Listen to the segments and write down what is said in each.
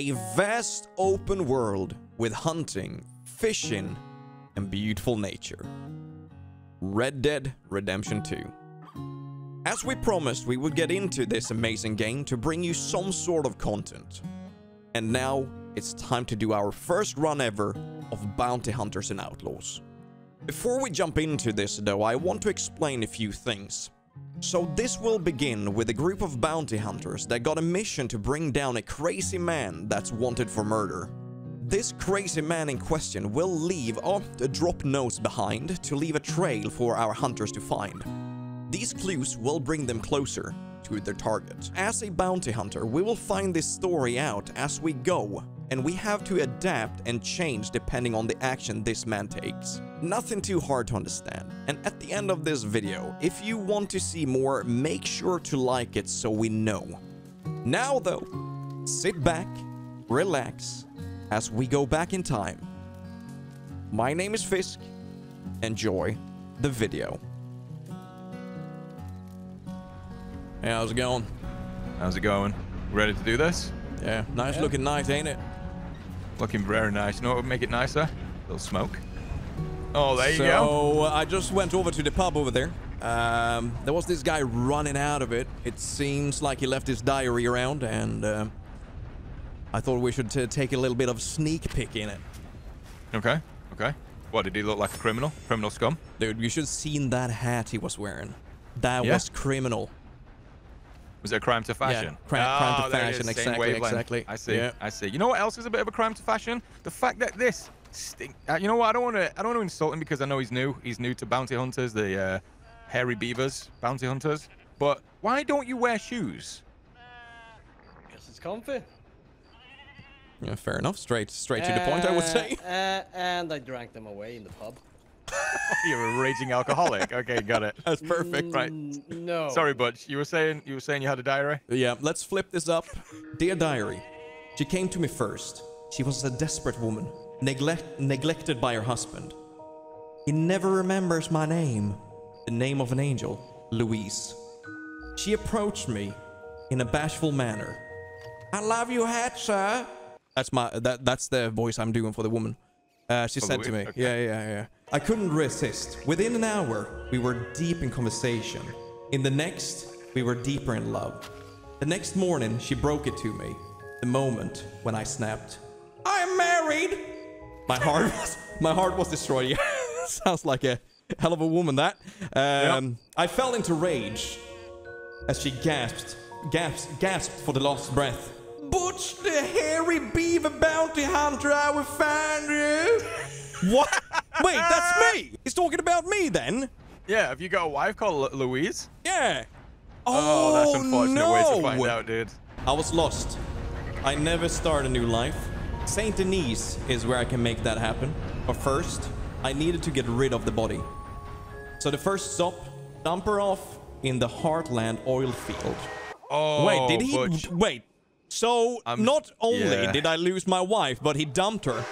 A vast open world with hunting, fishing, and beautiful nature. Red Dead Redemption 2. As we promised, we would get into this amazing game to bring you some sort of content. And now, it's time to do our first run ever of Bounty Hunters and Outlaws. Before we jump into this though, I want to explain a few things. So this will begin with a group of bounty hunters that got a mission to bring down a crazy man that's wanted for murder. This crazy man in question will leave a drop nose behind to leave a trail for our hunters to find. These clues will bring them closer to their target. As a bounty hunter, we will find this story out as we go, and we have to adapt and change depending on the action this man takes. Nothing too hard to understand. And at the end of this video, if you want to see more, make sure to like it so we know. Now though, sit back, relax, as we go back in time. My name is Fisk. Enjoy the video. Hey, how's it going? How's it going? Ready to do this? Yeah, nice looking night, ain't it? Looking very nice. You know what would make it nicer? A little smoke. Oh, there you so, go. So I just went over to the pub over there. Um, there was this guy running out of it. It seems like he left his diary around, and uh, I thought we should take a little bit of sneak peek in it. Okay, okay. What, did he look like a criminal? Criminal scum? Dude, you should have seen that hat he was wearing. That Yeah? was criminal. Was it a crime to fashion? Yeah, crime- crime to Oh, there it fashion, is, exactly, exactly. I see. Yeah. I see. You know what else is a bit of a crime to fashion? The fact that this stink. Uh, you know what? I don't want to. I don't want to insult him because I know he's new. He's new to bounty hunters, the uh, hairy beavers, bounty hunters. But why don't you wear shoes? Guess it's comfy. Yeah, fair enough. Straight, straight to the point, I would Uh, say. Uh, and I drank them away in the pub. You're a raging alcoholic. Okay, got it. That's perfect. Right. Mm, no. Sorry, Butch. You were saying you were saying you had a diary. Yeah, let's flip this up. Dear Diary, she came to me first. She was a desperate woman, neglect, neglected by her husband. He never remembers my name, the name of an angel, Louise. She approached me in a bashful manner. I love your hat, sir. That's my that that's the voice I'm doing for the woman. Uh, she said to me, Okay. yeah, yeah, yeah. I couldn't resist. Within an hour, we were deep in conversation. In the next, we were deeper in love. The next morning, she broke it to me. The moment when I snapped, I am married. My heart was my heart was destroyed. Yeah, sounds like a hell of a woman. That. Um, I fell into rage as she gasped, gasped, gasped for the last breath. Butch, the hairy beaver bounty hunter, I will find you. What? Wait, that's me. He's talking about me then. Yeah. Have you got a wife called Lu- Louise? Yeah. Oh, that's oh, unfortunate no. way to find out, dude. I was lost. I never start a new life. Saint Denis is where I can make that happen. But first, I needed to get rid of the body. So the first stop, dump her off in the Heartland oil field. Oh, wait, did he? Butch. Wait. So Um, not only yeah. did I lose my wife, but he dumped her.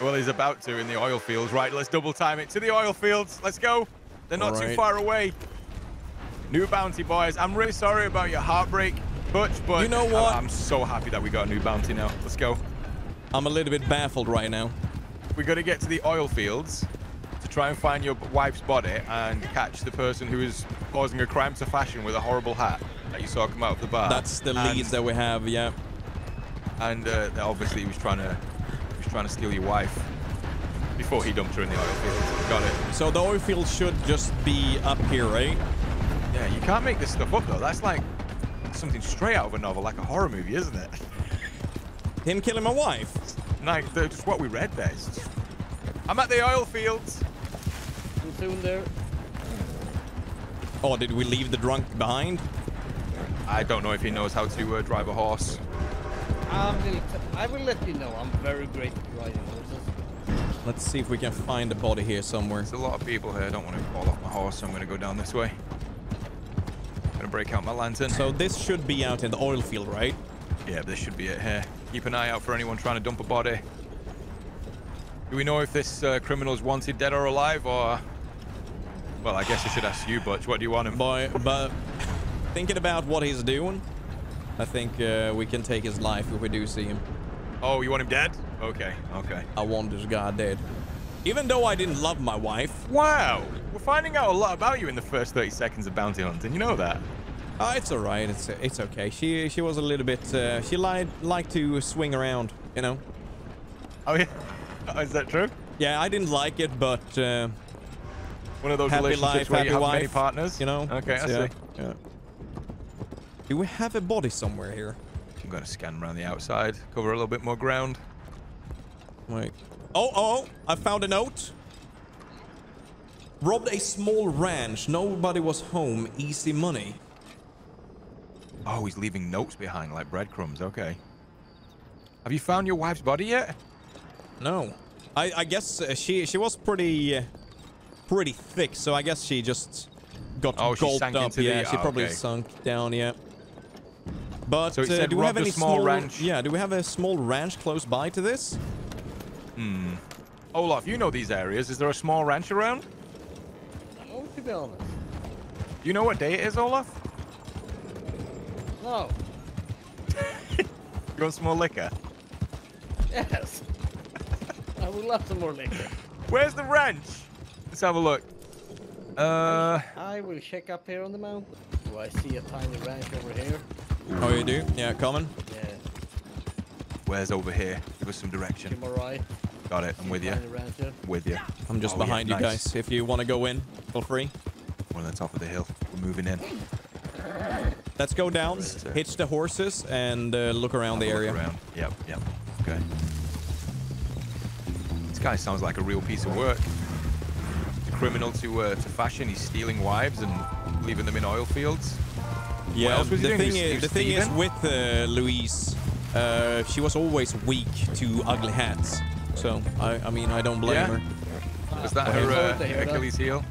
Well, he's about to in the oil fields. Right, let's double time it to the oil fields. Let's go. They're not too far away. New bounty, boys. I'm really sorry about your heartbreak, Butch, but You know what? I'm so happy that we got a new bounty now. Let's go. I'm a little bit baffled right now. We got to get to the oil fields to try and find your wife's body and catch the person who is causing a crime to fashion with a horrible hat that you saw come out of the bar. That's the And- leads that we have. Yeah. And uh, obviously, he was trying to he was trying to steal your wife before he dumped her in the oil field. Got it. So the oil field should just be up here, right? Yeah, you can't make this stuff up though. That's like something straight out of a novel, like a horror movie, isn't it? Him killing my wife. like the- just what we read there. Just- I'm at the oil fields. Too soon there. Oh, did we leave the drunk behind? I don't know if he knows how to uh, drive a horse. I will, I will let you know. I'm very great at riding horses. Let's see if we can find a body here somewhere. There's a lot of people here. I don't want to fall off my horse, so I'm going to go down this way. I'm Gonna break out my lantern. So this should be out in the oil field, right? yeah, this should be it here. Keep an eye out for anyone trying to dump a body. Do we know if this uh, criminal's wanted dead or alive, or? Well, I guess I should ask you, Butch. What do you want him? Boy, but thinking about what he's doing, I think uh, we can take his life if we do see him. Oh, you want him dead? Okay, okay. I want this guy dead. Even though I didn't love my wife. Wow, we're finding out a lot about you in the first 30 seconds of bounty hunting. You know that? Uh, it's alright. It's it's okay. She she was a little bit. Uh, she lied liked to swing around. You know. Oh yeah, Oh, is that true? Yeah, I didn't like it, but uh, One of those happy relationships life, where happy you have wife. many partners. You know. Okay, I yeah, see. Yeah. Do we have a body somewhere here? I'm gonna scan around the outside, cover a little bit more ground. Wait. Oh, oh, I found a note. Robbed a small ranch. Nobody was home. Easy money. Oh, he's leaving notes behind like breadcrumbs. Okay. Have you found your wife's body yet? No. I, I guess uh, she she was pretty uh, pretty thick, so I guess she just got Oh, she gulped sank up. into the- yeah, she oh, probably okay. sunk down. Yeah. But So it uh, said do we have robbed a any small ranch. Yeah, do we have a small ranch close by to this? Hmm. Olaf, you know these areas. Is there a small ranch around? Oh, to be honest. You know what day it is, Olaf? No. You want some more liquor? Yes. I would love some more liquor. Where's the ranch? Let's have a look. Uh, I will check up here on the mountain. Do I see a tiny ranch over here? Oh, you do? Yeah, coming. Yeah. where's over here? Give us some direction. Right. Got it. I'm with you. Tiny. With you. I'm just Oh, yeah, behind you nice. guys. If you want to go in, feel free. We're on the top of the hill. We're moving in. Let's go down, hitch the horses, and uh, look around the Have a look area. Around. Yep, yep. Okay. This guy sounds like a real piece of work. The criminal to uh, to fashion. He's stealing wives and leaving them in oil fields. Yeah, else was the doing? thing He was- he is, the thing is with uh, Louise, uh, she was always weak to ugly hats. So I, I mean, I don't blame Yeah? her. Was that her uh, to hear that. Achilles heel?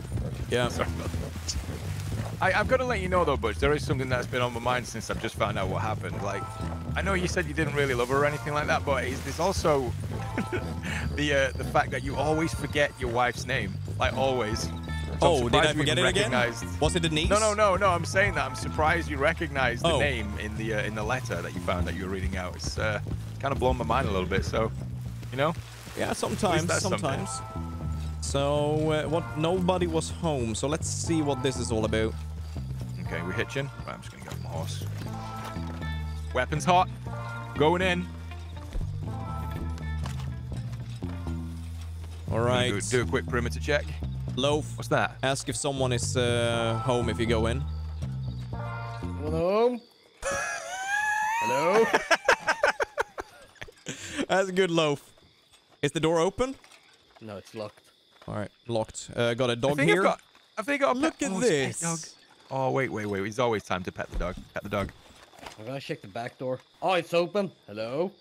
Yeah. Sorry about that. I, I've got to let you know though, Butch, there is something that's been on my mind since I've just found out what happened. Like, I know you said you didn't really love her or anything like that, but is there's also the uh, the fact that you always forget your wife's name, like always. I'm Oh, did I forget it even again? Was it Denise? No, no, no, no. I'm saying that I'm surprised you recognized the Oh. name in the uh, in the letter that you found that you were reading out. It's uh, kind of blown my mind a little bit. So, you know, Yeah, sometimes, that's something. sometimes. So uh, what? Nobody was home. So let's see what this is all about. Okay, we're hitching. Right, I'm just gonna get my horse. Weapons hot. Going in. All right. Do, do a quick perimeter check. Loaf. What's that? Ask if someone is uh, home if you go in. Anyone home? Hello? That's a good loaf. Is the door open? no, it's locked. All right, locked. Uh, got a dog think here. I've got. I think I got. a Look at oh, it's a pet this. dog. Oh wait, wait, wait. It's always time to pet the dog. Pet the dog. I'm gonna check the back door. Oh, it's open. Hello?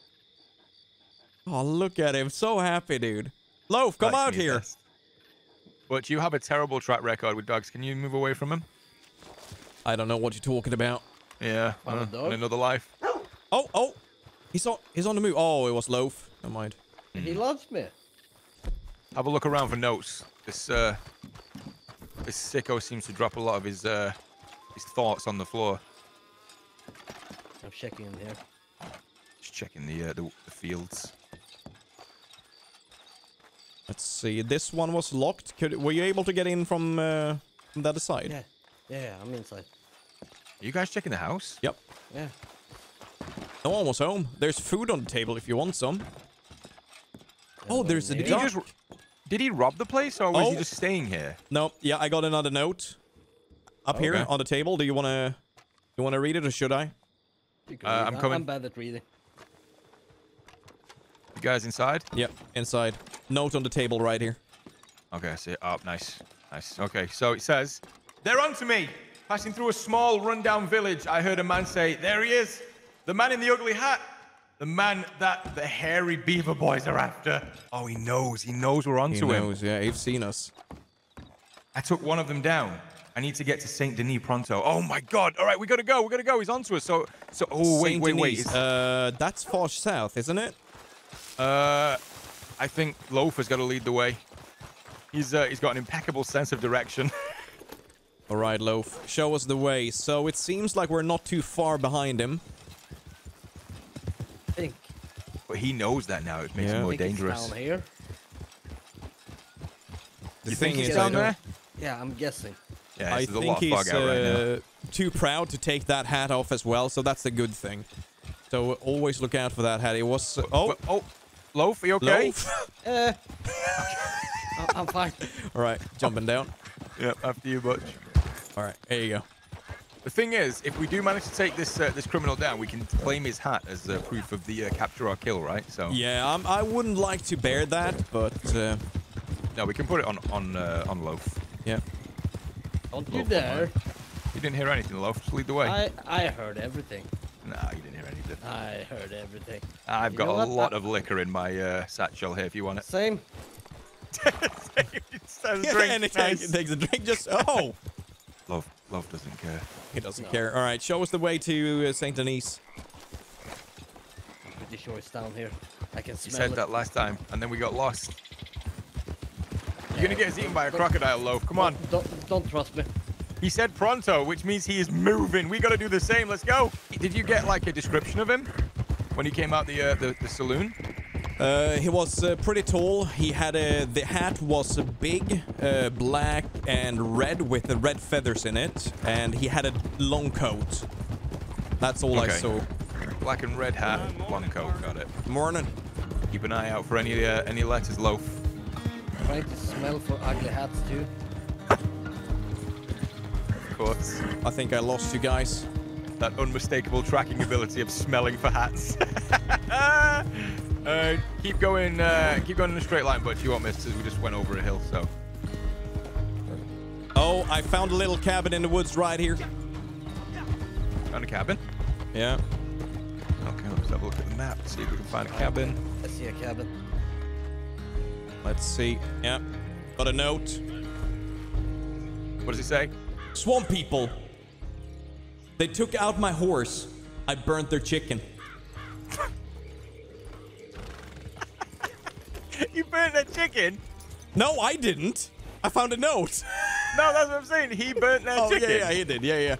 Oh, look at him. So happy, dude. Loaf, come Likes out here. best. But you have a terrible track record with dogs. Can you move away from him? I don't know what you're talking about. Yeah. On a uh, dog? in another life. Oh, oh. He's on, he's on the move. Oh, it was Loaf. Never mind. He loves me. Have a look around for notes. This uh, this sicko seems to drop a lot of his uh, his thoughts on the floor. I'm checking in here. Just checking the uh, the, the fields. Let's see. This one was locked. Could, were you able to get in from, uh, from the other side? Yeah. Yeah, I'm inside. Are you guys checking the house? Yep. Yeah. No one was home. There's food on the table if you want some. Oh, there's a here? Did he just did he rob the place or was he Oh. just staying here? No, yeah, I got another note up here on the table. Do you wanna you wanna read it or should I? Uh. I'm coming. I'm bad at reading. You guys inside? Yep, inside. Note on the table right here. Okay, I see it. Oh, nice. Nice. Okay, so it says, They're onto me! Passing through a small, rundown village, I heard a man say, There he is! The man in the ugly hat! The man that the hairy beaver boys are after. Oh, he knows. He knows we're onto him. He knows, yeah, he's seen us. I took one of them down. I need to get to Saint Denis pronto. Oh my god! All right, we gotta go. We gotta go. He's onto us. So, so. Oh wait, Saint wait, wait. Denis. Uh, that's far south, isn't it? Uh, I think Loafer's got to lead the way. He's uh, he's got an impeccable sense of direction. All right, Loaf, show us the way. So it seems like we're not too far behind him. I think. But he knows that now. It makes Yeah. it I more think it's dangerous. down here. The You thing think he's is, down there? Yeah, I'm guessing. Yeah, I there's a think lot he's fog out right now. uh, too proud to take that hat off as well, so that's a good thing. So always look out for that hat. It was uh, oh, oh, Loaf, are you okay? loaf. Uh, I- I'm fine. All right, jumping down. Yep, after you, Butch. All right, there you go. The thing is, if we do manage to take this uh, this criminal down, we can claim his hat as uh, proof of the uh, capture or kill, right? So Yeah, um, I wouldn't like to bear that, but uh, no, we can put it on on uh, on Loaf. yeah. Don't you Loaf, dare. You didn't hear anything, Loaf. Just lead the way. I, I heard everything. Nah, you didn't hear anything. I heard everything. I've You got a what? lot I- of liquor in my uh, satchel here if you want it. Same. Just have Yeah, drink. and it Nice. takes, it takes a drink. Just oh, Love, love doesn't care. he doesn't No. care. All right, show us the way to uh, Saint Denis. Pretty sure it's down here. I can He smell said it. that last time, and then we got lost. You're gonna get us eaten by a crocodile, Loaf. Come on. Don't, don't trust me. He said pronto, which means he is moving. We gotta do the same. Let's go. Did you get like a description of him when he came out the uh, the, the saloon? Uh, he was uh, pretty tall. He had a the hat was uh, big, uh, black and red with the red feathers in it, and he had a long coat. That's all I Okay. saw. Black and red hat, long coat. Got it. Morning. Keep an eye out for any uh, any letters, Loaf. Trying to smell for ugly hats too. Of course. I think I lost you guys. That unmistakable tracking ability of smelling for hats. uh, keep going. Uh, keep going in a straight line, but you won't miss as we just went over a hill. So Oh, I found a little cabin in the woods right here. found a cabin. Yeah. Okay, let's have a look at the map. See if we can find a cabin. I see a cabin. Let's see. Yeah. Got a note. What does it say? Swamp people. They took out my horse. I burnt their chicken. you burnt that chicken? No, I didn't. I found a note. No, that's what I'm saying. He burnt that oh, chicken. yeah, yeah, he did. Yeah, yeah.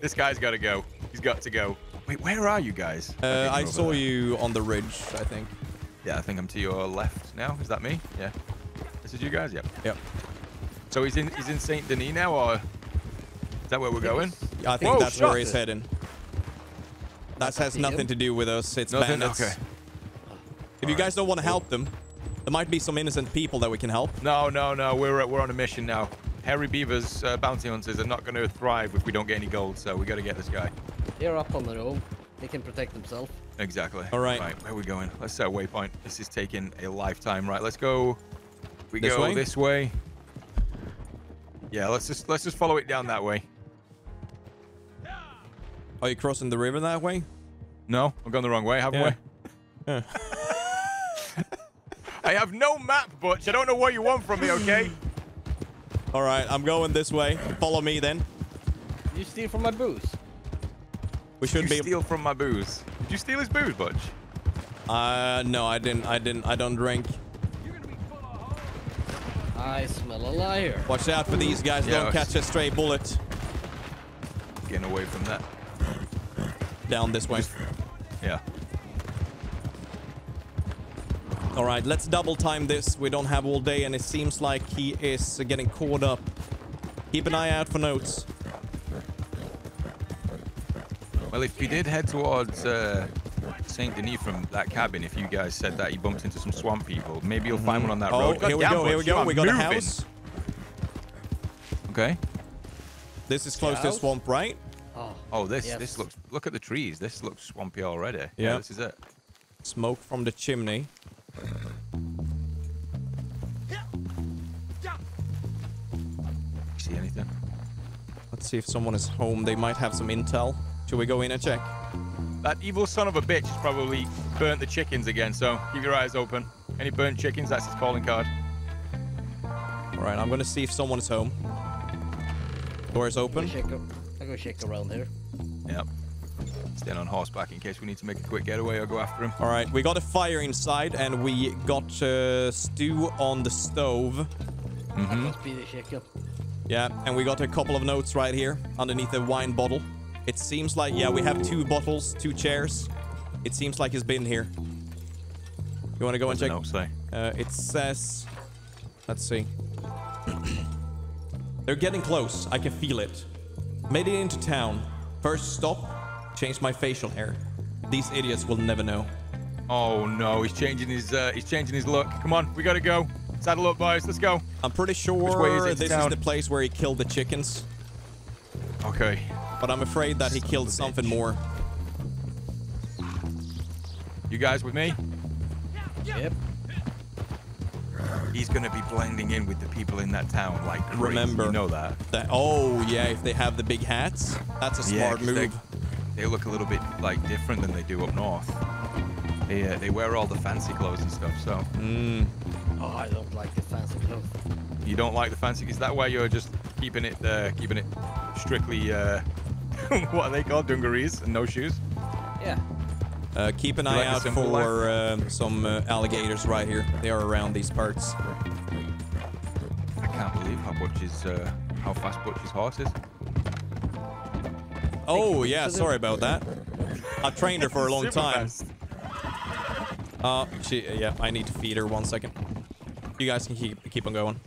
This guy's got to go. He's got to go. Wait, where are you guys? Uh, think I saw there. you on the ridge, I think. Yeah, I think I'm to your left now. Is that me? Yeah. This is you guys? Yep. Yep. So he's in he's in Saint Denis now, or is that where we're going? Yeah, I think Whoa, that's where he's shot. heading. That has nothing to do with us. It's Nothing? bandits. Okay. If you Alright, guys don't want to help them, there might be some innocent people that we can help. No, no, no. We're uh, we're on a mission now. Hairy Beavers, uh, bounty hunters, are not going to thrive if we don't get any gold. So we got to get this guy. They're up on their own. They can protect themselves. Exactly. All right. Right. Where are we going? Let's set a waypoint. This is taking a lifetime. Right. Let's go. We This go way? this way. Yeah. Let's just let's just follow it down that way. Are you crossing the river that way? No, I've going the wrong way, haven't Yeah. we? Yeah. I have no map, Butch. I don't know what you want from me, okay? All right, I'm going this way. Follow me then. You steal from my booze. We should you be. steal from my booze. Did you steal his booze, Butch? Uh, no, I didn't. I didn't. I don't drink. I smell a liar. Watch out for these guys. Yeah, don't catch a stray bullet. Getting away from that. Down this way. Yeah. All right, let's double time this. We don't have all day, and it seems like he is getting caught up. Keep an eye out for notes. Well, if he did head towards uh, Saint Denis from that cabin, if you guys said that he bumped into some swamp people, maybe you'll find mm. one on that Oh, road. God here we go. Here we go. We got a house. Okay. This is close to swamp, right? Oh, Oh, this Yes. this looks. Look at the trees. This looks swampy already. Yeah. this is it. Smoke from the chimney. See anything? Let's see if someone is home. They might have some intel. Should we go in and check? That evil son of a bitch has probably burnt the chickens again. So keep your eyes open. Any burnt chickens? That's his calling card. All right, I'm gonna see if someone is home. Door is I go open. check. a- I go check around here. Yep. Stand on horseback in case we need to make a quick getaway or go after him. All right, we got a fire inside, and we got uh, stew on the stove. Must be the chicken. Yeah, and we got a couple of notes right here underneath the wine bottle. It seems like, yeah, we have two bottles, two chairs. It seems like he's been here. You want to go and What's check? say? Uh, it says, let's see. They're getting close. I can feel it. Made it into town. First stop, change my facial hair. These idiots will never know. Oh no, he's changing his uh, he's changing his look. Come on, we gotta go. Saddle up, boys. Let's go. I'm pretty way is sure this town? is the place where he killed the chickens, Okay. But I'm afraid that he killed something more. You guys with me? Yep. He's gonna be blending in with the people in that town like crazy. Remember. You know that. That oh yeah, if they have the big hats, that's a Yeah, move. They, they look a little bit like different than they do up north. They uh, they wear all the fancy clothes and stuff. So Mm, Oh, I don't like the fancy clothes. you don't like the fancy? Is that why you're just keeping it uh, keeping it strictly? Uh, what are they called? Dungarees and no shoes. Yeah. uh, keep an eye like out for um, some uh, alligators right here. They are around these parts. I can't believe how Butch's uh, how fast Butch's horse is. Oh yeah, sorry about that. I trained her for a long time. fast. Uh, she yeah, I need to feed her one second. You guys can keep keep on going.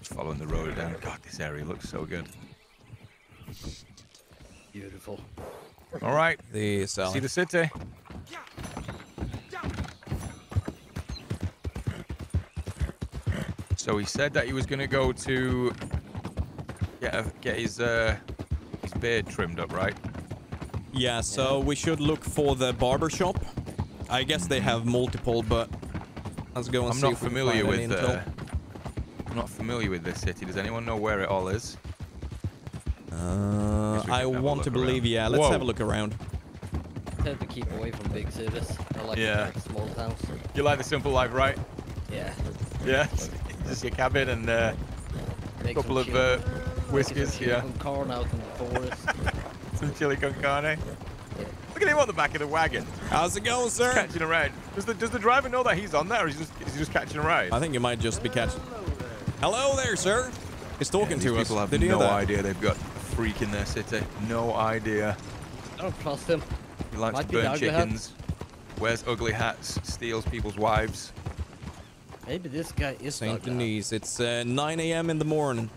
Just following the road down. God, this area looks so good. Beautiful. All right, The see the city. So he said that he was gonna go to get a, get his uh, his beard trimmed up, right? Yeah, so we should look for the barber shop. I guess they have multiple, but let's go and I'm see not if we can familiar find any with. intel. Uh, I'm not familiar with this city. Does anyone know where it all is? Uh, Guess we I can have a want to believe, around. yeah. Let's Whoa. have a look around. Tend to keep away from big cities. I like Yeah. like small towns. You like the simple life, right? Yeah. Yeah. Just your cabin and uh, a couple of chili- uh, make some whiskies. chili Yeah. con carne out in the forest. Some chili con carne. Look at him on the back of the wagon, How's it going, sir? catching a ride. Does the does the driver know that he's on there, or is he just is he just catching a ride? I think you might just be catching. Hello there, sir. He's talking These to us. people have Did no idea they've got a freak in their city. No idea. I don't trust him. He likes Might to burn ugly hat. chickens, wears ugly hats, steals people's wives. Maybe this guy is St. ugly. Denise. It's uh, 9 a.m. in the morning.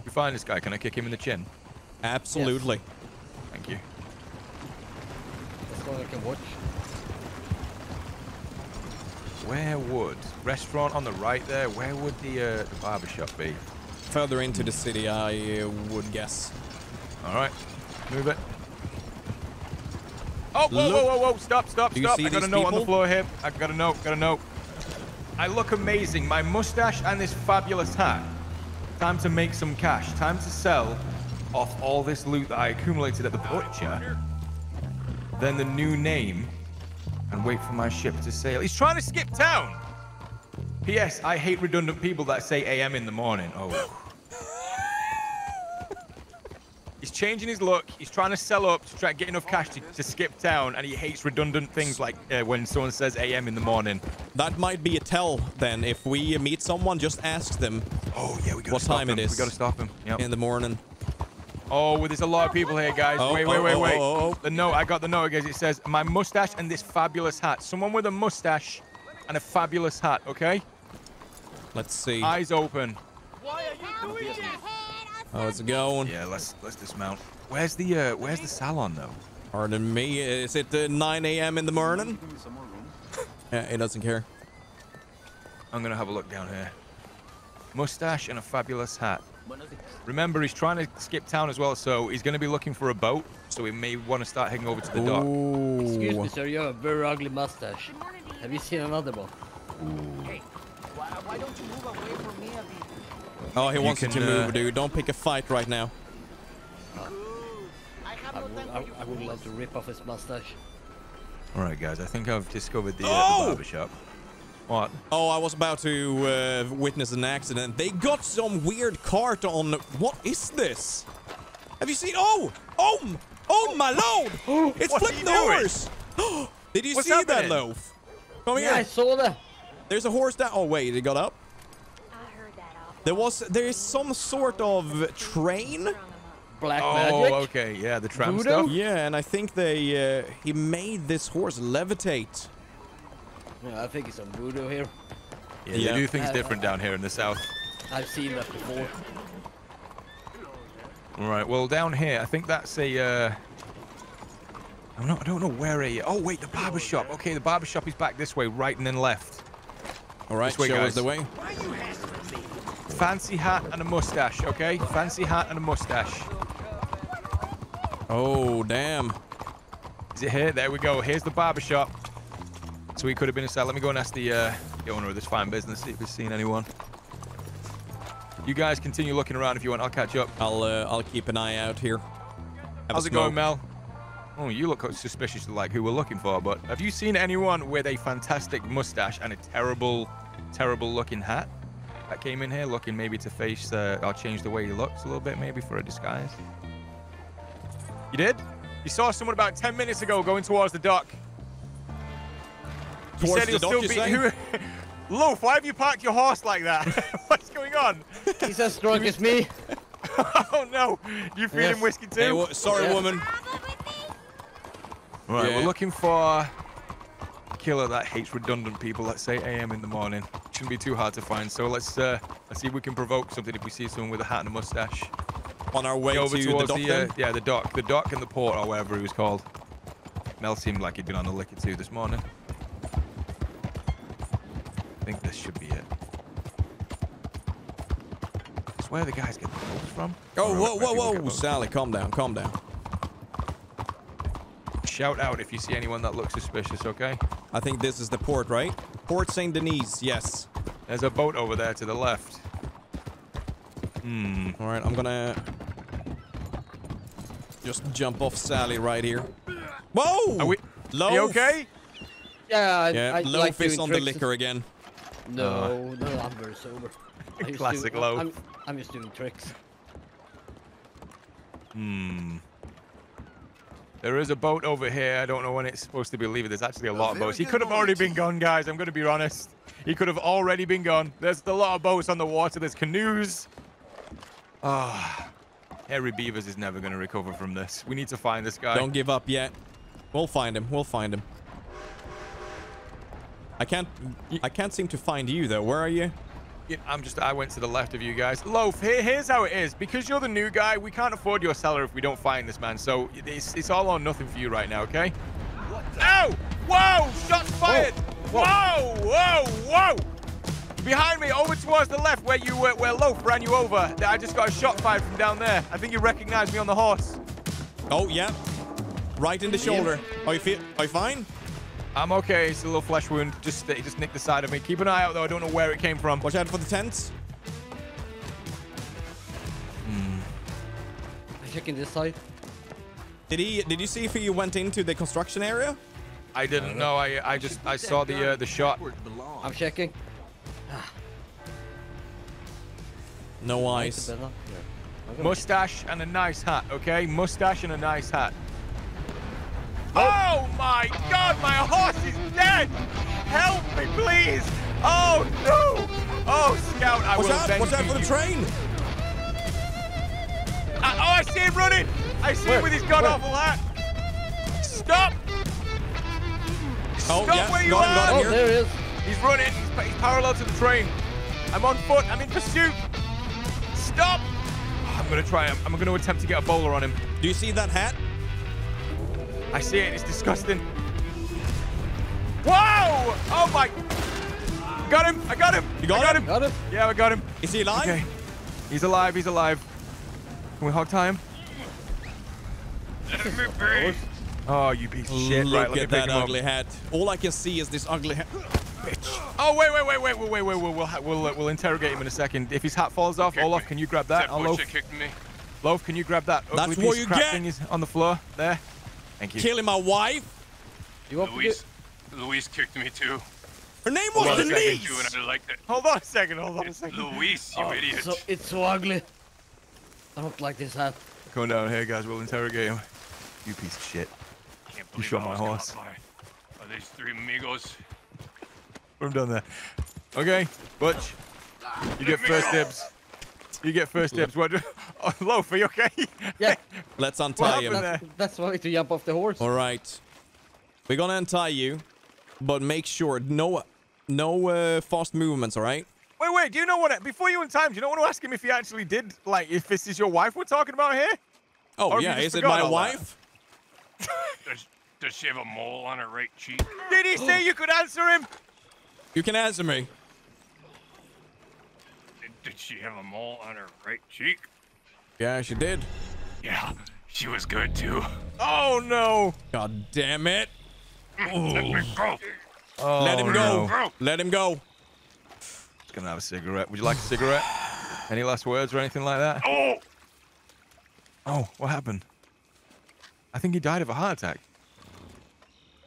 If you find this guy, can I kick him in the chin? Absolutely. Thank you. As long as I can watch. Where would restaurant on the right there? Where would the uh, the barber shop be? Further into the city, I uh, would guess. All right, move it. Oh, whoa, Look- whoa, whoa, whoa! Stop, stop, Do you stop! see I got a these note on the floor here. I got a note. Got a note. I look amazing. My mustache and this fabulous hat. Time to make some cash. Time to sell off all this loot that I accumulated at the butcher. Then the new name, and wait for my ship to sail. He's trying to skip town. P.S. I hate redundant people that say A.M. in the morning. Oh. He's changing his look. He's trying to sell up to try and get enough cash to, to skip town, and he hates redundant things like uh, when someone says AM in the morning. That might be a tell then. If we meet someone, just ask them Oh yeah, we got What time it is? We got to stop him. Yep. in the morning. Oh, well, there's a lot of people here, guys. Oh, wait, wait, oh, wait, oh, wait. oh, oh. The note, I got the note, guys. It says, my mustache and this fabulous hat. Someone with a mustache and a fabulous hat, okay? Let's see. Eyes open. How's it going? Yeah, let's let's dismount. Where's the uh, where's the salon though? Pardon me. Is it uh, 9 a.m. in the morning? Yeah, he doesn't care. I'm gonna have a look down here. Mustache and a fabulous hat. Remember, he's trying to skip town as well, so he's gonna be looking for a boat. So we may want to start heading over to the dock. Excuse me, sir. You have a very ugly mustache. Have you seen another one? Why, why don't you move away from me a bit? Oh, he You wants you can, to move, uh, dude. Don't pick a fight right now. I have I no would, time I, for you I would love to rip off his mustache. All right, guys. I think I've discovered the, uh, Oh! the barber shop. What? Oh, I was about to uh, witness an accident. They got some weird cart on. What is this? Have you seen? Oh, oh, m- oh my lord! It's flipping you the doing? horse. Did you What's see that loaf? Come Yeah, I saw that. There's a horse that... Oh wait, it got up. I heard that off. There was. There is some sort of train black Oh, magic. okay. Yeah, the tram Voodoo? stuff. Yeah, and I think they uh, he made this horse levitate. Yeah, I think it's some voodoo here. Yeah, Yeah. they do things different down here in the south. I've seen that before. All right. Well, down here, I think that's a. Uh, I'm not. I don't know where a. Oh wait, the barber shop. Okay, the barber shop is back this way, right and then left. All right, way, show guys. us the way. Fancy hat and a mustache. Okay, fancy hat and a mustache. Oh, damn. Is it here? There we go. Here's the barber shop. So he could have been inside. Let me go and ask the, uh, the owner of this fine business see if he's seen anyone. You guys continue looking around if you want. I'll catch up. I'll uh, I'll keep an eye out here. Have How's it going. Mel? Oh, you look suspicious of like who we're looking for, but have you seen anyone with a fantastic mustache and a terrible, terrible looking hat that came in here looking maybe to face uh, or change the way he looks a little bit, maybe for a disguise? You did? You saw someone about 10 minutes ago going towards the dock. He Towards said the he'll dock, still you be. Who, Loaf, why have you parked your horse like that? What's going on? He's as strong as me. oh no! You feeding Yes. whiskey too? Hey, wo- sorry, Yeah. woman. Right, Yeah. we're looking for a killer that hates redundant people at say AM in the morning. Shouldn't be too hard to find. So let's uh, let's see if we can provoke something if we see someone with a hat and a mustache. On our way over to the dock the, uh, yeah the dock, the dock and the port or whatever he was called. Mel seemed like he'd been on the liquor too this morning. I think this should be it. It's where the guys get the from. Oh, whoa, where whoa, whoa. Sally, calm down, calm down. Shout out if you see anyone that looks suspicious, okay? I think this is the port, right? Port Saint Denis, yes. There's a boat over there to the left. Hmm. All right, I'm gonna just jump off Sally right here. Whoa! Are we? Loaf. Are you okay? Yeah, I, Yeah, I Loaf like is on the tricks. liquor again. No, no, I'm very sober. I just Classic do, Loaf. I'm, I'm just doing tricks. Hmm. There is a boat over here. I don't know when it's supposed to be leaving. There's actually a lot of boats. He could have already been gone, guys. I'm going to be honest. He could have already been gone. There's a lot of boats on the water. There's canoes. Ah. Hairy Beavers is never going to recover from this. We need to find this guy. Don't give up yet. We'll find him. We'll find him. I can't. I can't seem to find you though. Where are you? Yeah, I'm just. I went to the left of you guys. Loaf, here, here's how it is. Because you're the new guy, we can't afford your cellar if we don't find this man. So it's, it's all or nothing for you right now, okay? Ow! Whoa! Shots fired! Whoa! Whoa! Whoa! whoa! Behind me, over towards the left, where you were, where Loaf ran you over. I just got a shot fired from down there. I think you recognize me on the horse. Oh yeah, right in the shoulder. Are you feel? Are you fine? I'm okay. It's a little flesh wound. Just, it just nicked the side of me. Keep an eye out though. I don't know where it came from. Watch out for the tents. I'm checking this side. Did he? Did you see if he went into the construction area? I didn't know. I, I just, I saw the, uh, the shot. I'm checking. No eyes. a bit, huh? Yeah. I'm gonna- Mustache and a nice hat, okay? Mustache and a nice hat. Oh my god, my horse is dead! Help me, please! Oh no! Oh, Scout, I Watch will out! avenge Watch out for the train! I- oh, I see him running! I see him with his god awful hat! Stop! Oh Stop yeah, where you got him, got are! Oh, there he is. He's running. He's, he's parallel to the train. I'm on foot. I'm in pursuit. Stop! I'm gonna try him. I'm gonna attempt to get a bowler on him. Do you see that hat? I see it. It's disgusting. Whoa! Oh my! Got him! I got him! You got I got him? him! Got him. Yeah, I got him. Is he alive? Okay. He's alive. He's alive. Can we hog tie him? Oh, you piece of shit! Look right, let me at pick that him up. ugly hat. All I can see is this ugly hat. Oh wait, wait, wait, wait, wait, wait, wait, wait. We'll we'll uh, we'll interrogate him in a second. If his hat falls off, Kick Olaf, me. can you grab that? That I'll loaf. kicked me. Loaf, can you grab that? That's ugly what piece you crap get. thing is on the floor there. Thank you. Killing my wife. You want Luis, Luis kicked me too. Her name Hold was on a second, Denise. You and I. Hold on a second. Hold on a It's second. Luis, you Oh, idiot. So, it's so ugly. I don't like this hat. Come down here, guys. We'll interrogate him. You piece of shit. Can't You shot my horse. Are these three amigos? Put him down there. Okay, Butch. You get first dibs. You get first dibs. What? Oh, Loaf, are you okay? Yeah, Let's untie him. that's, there? that's why to jump off the horse. All right. We're gonna untie you, but make sure no, no uh, fast movements. All right. Wait, wait. Do you know what? I- Before you untie him, do you not want to ask him if he actually did, like, if this is your wife we're talking about here? Oh Or yeah, is it my wife? Does, does she have a mole on her right cheek? Did he say you could answer him? You can answer me. Did, did she have a mole on her right cheek? Yeah, she did. Yeah, she was good too. Oh no! God damn it! Let me go. Oh, Let him go. no. Let him go. Just gonna have a cigarette. Would you like a cigarette? Any last words or anything like that? Oh, Oh, what happened? I think he died of a heart attack.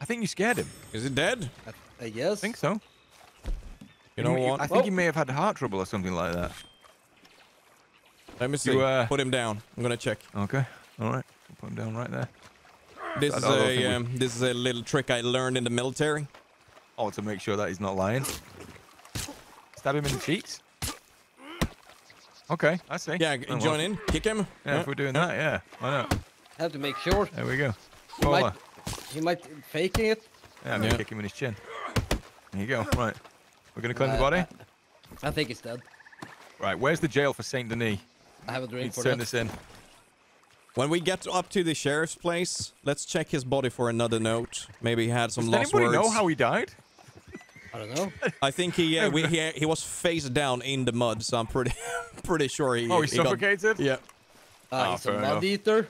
I think you scared him. Is he dead? Uh, yes. I think so. You know what? I think he may have had heart trouble or something like that. Let me see. You, uh, Put him down. I'm gonna check. Okay. All right. I'll put him down right there. This I is don't we- a um, this is a little trick I learned in the military. Oh, to make sure that he's not lying. Stab him in the cheeks. Okay, I see. Yeah, Oh, well. join in. Kick him. Yeah, if we're doing that, yeah. Why not? Have to make sure. There we go. He might, Paula. he might faking it. Yeah, I'm gonna kick him in his chin. There you go. Right. We're gonna cleanse the Uh, body. I think it's dead. Right. Where's the jail for Saint Denis? I have a drink Let's for turn that. this in. When we get up to the sheriff's place, let's check his body for another note. Maybe he had some Does lost anybody words. know how he died? I don't know. I think he uh, we, he he was face down in the mud, so I'm pretty pretty sure he. Oh, he got- suffocated. yeah. Uh, Oh, he's a fair mud enough. eater.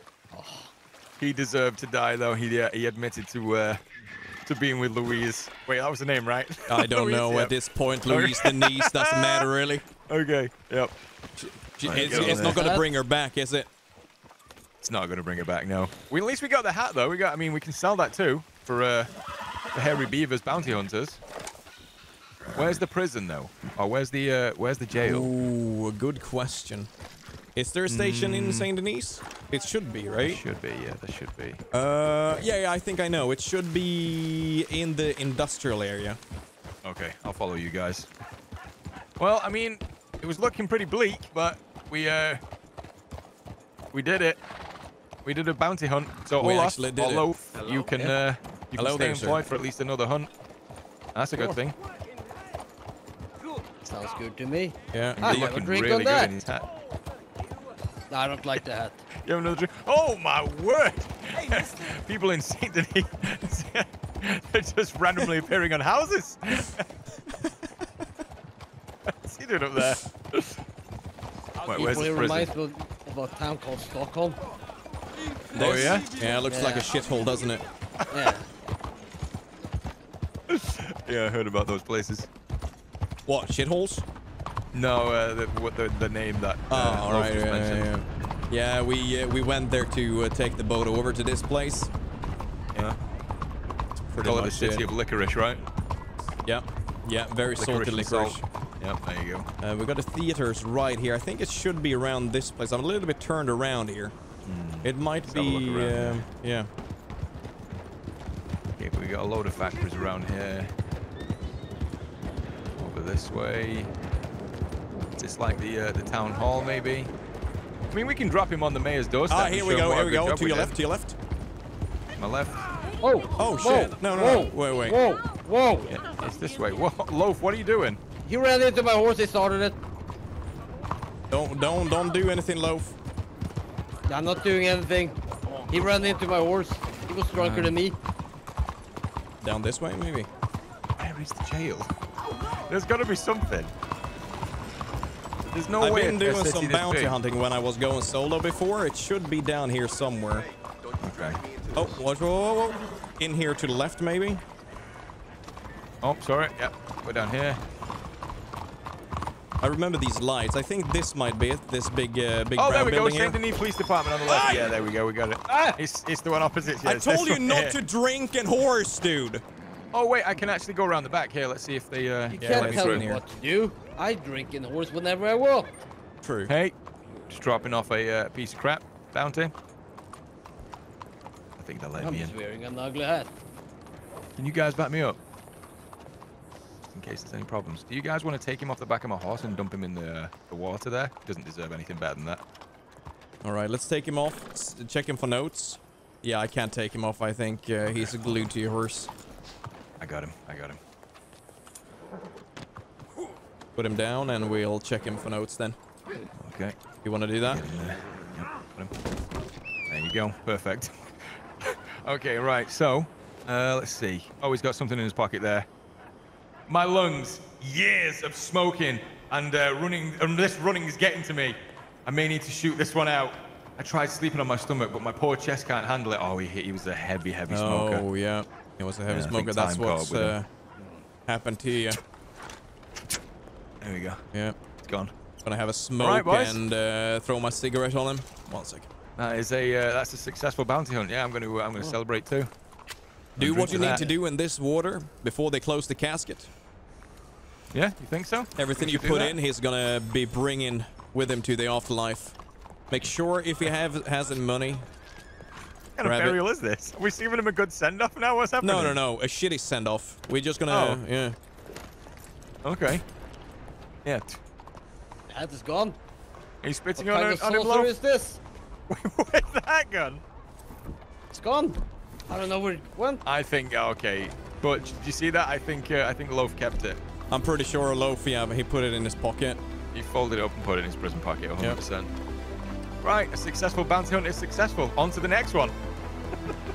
He deserved to die, though. He uh, he admitted to uh, to being with Louise. Wait, that was the name, right? I don't Louise, know yeah. at this point. Louise Denise doesn't matter really. Okay. Yep. She, Right, it's get on it's not gonna bring her back, is it? It's not going to bring her back, no. We, at least we got the hat, though. We got. I mean, we can sell that too for uh, the hairy beavers bounty hunters. Where's the prison, though? Or where's the uh, where's the jail? Ooh, a good question. Is there a station in Saint Denis? It should be, There right? should be. Yeah, there should be. Uh, yeah, yeah, I think I know. It should be in the industrial area. Okay, I'll follow you guys. Well, I mean, it was looking pretty bleak, but we uh we did it. We did a bounty hunt. So We Olaf actually did or it. Loaf, you can uh you Hello can stay there, sir. for at least another hunt. That's a good Sure. thing. Sounds good to me. Yeah. Ah, He's have looking drink really on good that. in his hat. No, I don't like the hat. You have another drink? Oh my word! People in Saint Denis, they're just randomly appearing on houses. What's he doing up there? Wait, where's Equally the prison? reminds me of, of a town called Stockholm. Oh yeah? Yeah, it looks like a Yeah. shithole, doesn't it? Yeah. Yeah, I heard about those places. What, shitholes? No, uh, the, what the the name that. Oh, uh, all Loaf right. Yeah, yeah, yeah. Yeah, we uh, we went there to uh, take the boat over to this place. Yeah. Pretty Call it the city it. of licorice, right? Yeah, yeah, very salty and licorice. salt. Yep, there you go. Uh, we got the theaters right here. I think it should be around this place. I'm a little bit turned around here. It might. Let's have a look be. around yeah. Okay, we got a load of factories around here. Over this way. Is this like the uh, the town hall, maybe? I mean, we can drop him on the mayor's doorstep. Ah, here we go. Here we go. To we your did. left. To your left. My left. Oh. Oh, whoa, shit. No, no, whoa, no. Wait, wait. Whoa. Whoa. Yeah, it's this way. Whoa, Loaf, what are you doing? He ran into my horse. He started it. Don't, don't, don't do anything, loaf. I'm not doing anything. He ran into my horse. He was drunker than me. Down this way, maybe. Where is the jail? There's got to be something. There's no I've way been a- a doing some bounty big. hunting when I was going solo before. It should be down here somewhere. Okay. Oh, whoa, whoa, whoa, whoa. In here to the left, maybe. Oh, sorry. Yep. We're down here. I remember these lights. I think this might be it. This big, uh, big Oh, there we go. building Saint here. Denis Police Department on the left. Ah! Yeah, there we go. We got it. Ah! It's, it's the one opposite. Yeah, I told you not here. to drink and horse, dude. Oh wait, I can actually go around the back here. Let's see if they. Uh, You Yeah, can't let me tell me what to do. I drink in the horse whenever I want. True. Hey, just dropping off a uh, piece of crap bounty. I think they'll let I'm me in. just wearing an ugly hat. Can you guys back me up? In case there's any problems. Do you guys want to take him off the back of my horse and dump him in the, the water there? Doesn't deserve anything better than that. All right, let's take him off. S- check him for notes. Yeah, I can't take him off. I think uh, he's glued to your horse. I got him. I got him. Put him down, and we'll check him for notes then. Okay. You want to do that? There. Yep. There you go. Perfect. okay, right. So, uh, let's see. Oh, he's got something in his pocket there. My lungs, years of smoking and uh, running, and this running is getting to me. I may need to shoot this one out. I tried sleeping on my stomach, but my poor chest can't handle it. Oh, he, he was a heavy, heavy smoker. Oh yeah, He was a heavy Yeah, smoker. That's what's uh, happened to you. There we go. Yeah, It's gone. gonna have a smoke boys. and uh, throw my cigarette on him. One second. That is a uh, that's a successful bounty hunt. Yeah, I'm going to I'm going to celebrate too. Do what you need that. to do in this water before they close the casket. Yeah, you think so? Everything We you put in, he's gonna be bringing with him to the afterlife. Make sure if he have has any money. What kind of burial is this? Are we giving him a good send off now? What's happening? No, no, no, a shitty send off. We're just gonna, Oh. yeah. Okay. Yeah. t- That is gone. Are you What spitting kind on, of a, on him, saucer Loaf? this? Where's that gone? It's gone. I don't know where it went. I think okay, but do you see that? I think uh, I think Loaf kept it. I'm pretty sure Loaf, yeah, but he put it in his pocket. He folded it up and put it in his prison pocket. 100. percent Right, a successful bounty hunt is successful. On to the next one.